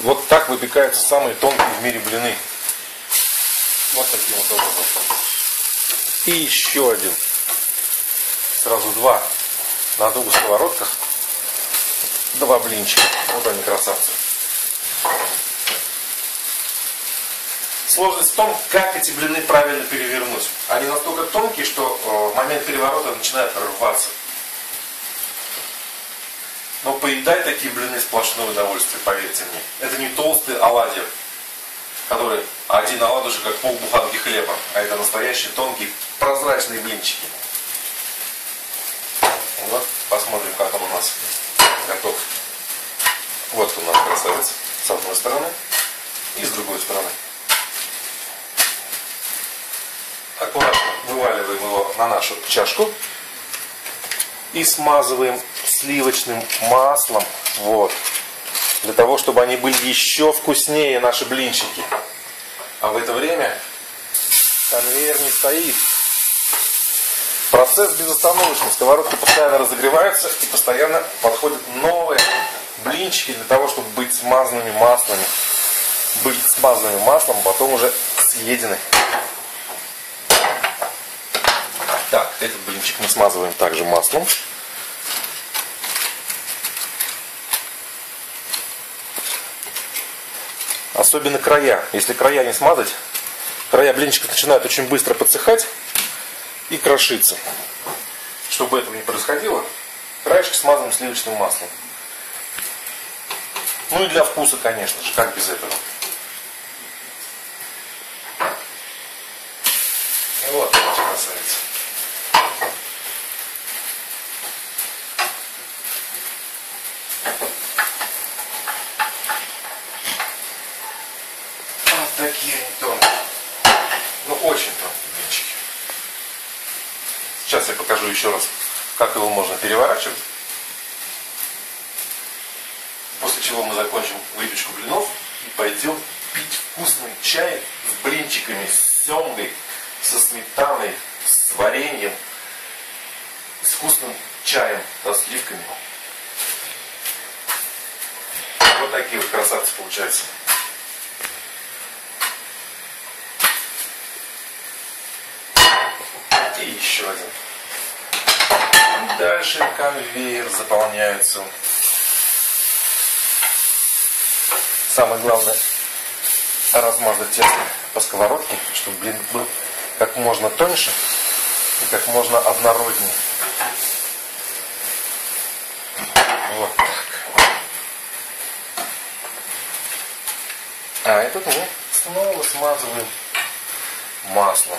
Вот так выпекаются самые тонкие в мире блины. Вот таким вот образом. И еще один. Сразу два. На двух сковородках. Два блинчика. Вот они красавцы. Сложность в том, как эти блины правильно перевернуть. Они настолько тонкие, что э, в момент переворота начинают рваться. Но поедать такие блины сплошное удовольствие, поверьте мне. Это не толстый оладьев, который один оладушек как полбуханки хлеба, а это настоящие тонкие прозрачные блинчики. Вот, посмотрим, как он у нас готов. Вот у нас красавец с одной стороны и с другой стороны. Аккуратно вываливаем его на нашу чашку и смазываем сливочным маслом. Вот. Для того, чтобы они были еще вкуснее, наши блинчики. А в это время конвейер не стоит. Процесс безостановочный. Сковородка постоянно разогревается и постоянно подходят новые блинчики для того, чтобы быть смазанными маслами. Быть смазанными маслом, потом уже съедены. Так, этот блинчик мы смазываем также маслом. Особенно края. Если края не смазать, края блинчика начинают очень быстро подсыхать и крошиться. Чтобы этого не происходило, краешки смазываем сливочным маслом. Ну и для вкуса, конечно же, как без этого. И вот, красавица. Вот такие они тонкие. Ну, очень тонкие блинчики. Сейчас я покажу еще раз, как его можно переворачивать. После чего мы закончим выпечку блинов и пойдем пить вкусный чай с блинчиками, с семгой, со сметаной, с вареньем, с вкусным чаем, со сливками. Вот такие вот красавцы получаются. И еще один. Дальше конвейер заполняется. Самое главное размазать тесто по сковородке, чтобы блин был как можно тоньше и как можно однороднее. Вот так. А этот мы снова смазываем маслом.